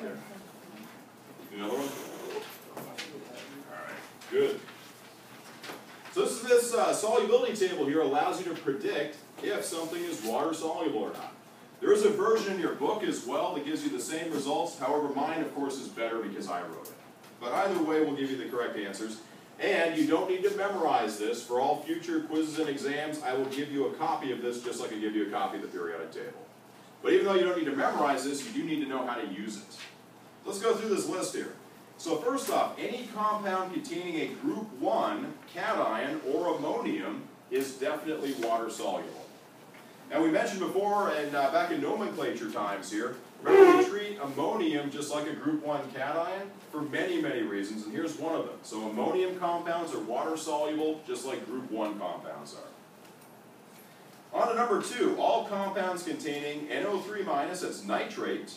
Another one? Alright, good. So this is this uh, solubility table here allows you to predict if something is water soluble or not. There is a version in your book as well that gives you the same results, however mine of course is better because I wrote it. But either way we'll give you the correct answers. And you don't need to memorize this. For all future quizzes and exams, I will give you a copy of this just like I give you a copy of the periodic table. But even though you don't need to memorize this, you do need to know how to use it. Let's go through this list here. So first off, any compound containing a group 1 cation or ammonium is definitely water soluble. Now we mentioned before, and uh, back in nomenclature times here, remember we treat ammonium just like a group 1 cation for many, many reasons, and here's one of them. So ammonium compounds are water soluble just like group 1 compounds are. Number 2, all compounds containing NO3 minus, that's nitrate,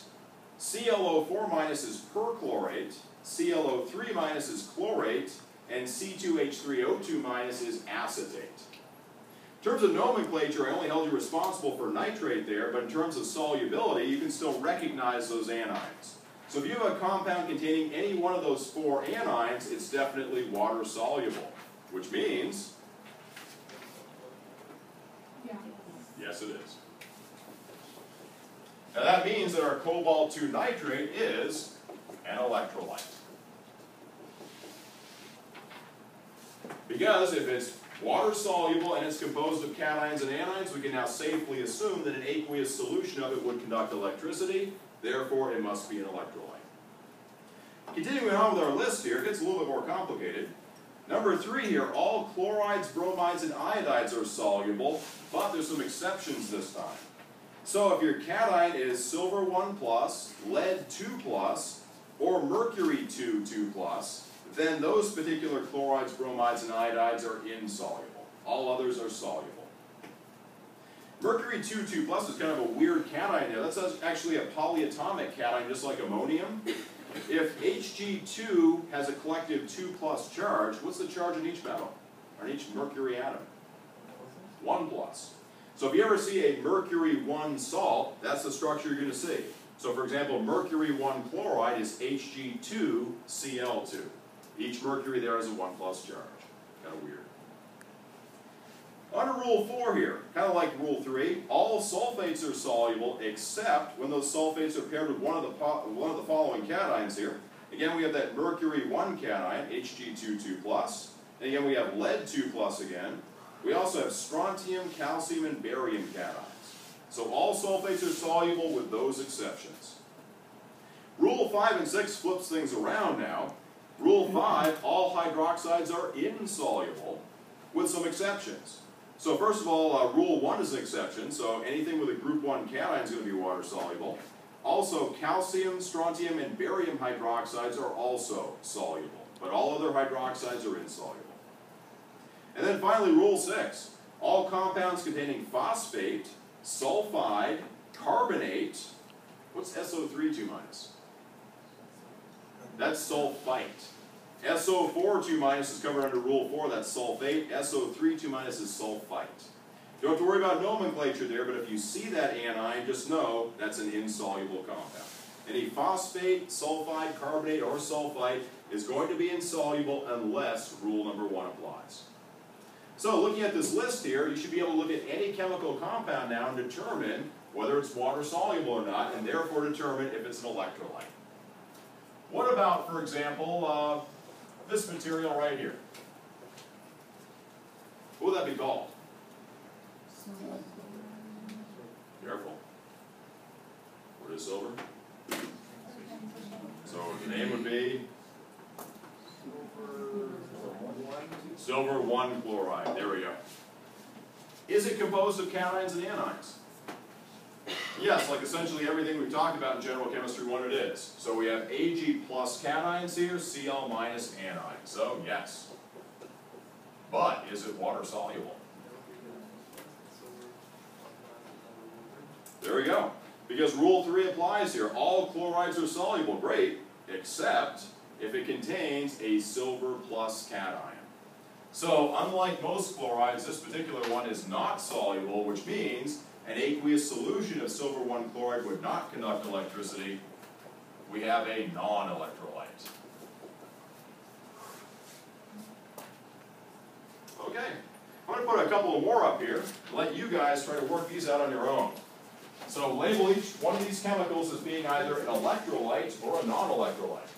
ClO4 minus is perchlorate, ClO3 minus is chlorate, and C2H3O2 minus is acetate. In terms of nomenclature, I only held you responsible for nitrate there, but in terms of solubility, you can still recognize those anions. So if you have a compound containing any one of those four anions, it's definitely water soluble, which means, yes it is. Now that means that our cobalt 2 nitrate is an electrolyte. Because if it's water soluble and it's composed of cations and anions, we can now safely assume that an aqueous solution of it would conduct electricity, therefore it must be an electrolyte. Continuing on with our list here, it gets a little bit more complicated. Number three here, all chlorides, bromides, and iodides are soluble, but there's some exceptions this time. So if your cation is silver 1 plus, lead 2 plus, or mercury 2 2 plus, then those particular chlorides, bromides, and iodides are insoluble. All others are soluble. Mercury 2 2 plus is kind of a weird cation there. That's actually a polyatomic cation, just like ammonium. If Hg2 has a collective 2 plus charge, what's the charge in each metal, or in each mercury atom? 1 plus. So if you ever see a mercury 1 salt, that's the structure you're going to see. So for example, mercury 1 chloride is Hg2Cl2. Each mercury there has a 1 plus charge. Kind of weird. Under rule 4 here, kind of like rule 3, all sulfates are soluble except when those sulfates are paired with one of the, one of the following cations here. Again, we have that mercury 1 cation, Hg2 2+, and again we have lead 2 plus again. We also have strontium, calcium, and barium cations. So all sulfates are soluble with those exceptions. Rule 5 and 6 flips things around now. Rule 5, all hydroxides are insoluble with some exceptions. So first of all, uh, rule 1 is an exception, so anything with a group 1 cation is going to be water soluble. Also, calcium, strontium, and barium hydroxides are also soluble, but all other hydroxides are insoluble. And then finally, rule 6. All compounds containing phosphate, sulfide, carbonate, what's SO3 2 minus? That's sulfite. SO4 2 minus is covered under Rule 4, that's sulfate. SO3 2 minus is sulfite. Don't have to worry about nomenclature there, but if you see that anion, just know that's an insoluble compound. Any phosphate, sulfide, carbonate, or sulfite is going to be insoluble unless rule number 1 applies. So looking at this list here, you should be able to look at any chemical compound now and determine whether it's water soluble or not, and therefore determine if it's an electrolyte. What about, for example, uh, this material right here? What would that be called? Careful. What is silver? So the name would be silver 1 chloride. There we go. Is it composed of cations and anions? Yes, like essentially everything we've talked about in General Chemistry 1 it is. So we have Ag plus cations here, Cl minus anion. So yes. But is it water soluble? There we go. Because rule 3 applies here. All chlorides are soluble. Great. Except if it contains a silver plus cation. So unlike most chlorides, this particular one is not soluble, which means an aqueous solution of silver 1 chloride would not conduct electricity. We have a non-electrolyte. Okay, I'm gonna put a couple more up here, let you guys try to work these out on your own. So label each one of these chemicals as being either an electrolyte or a non-electrolyte.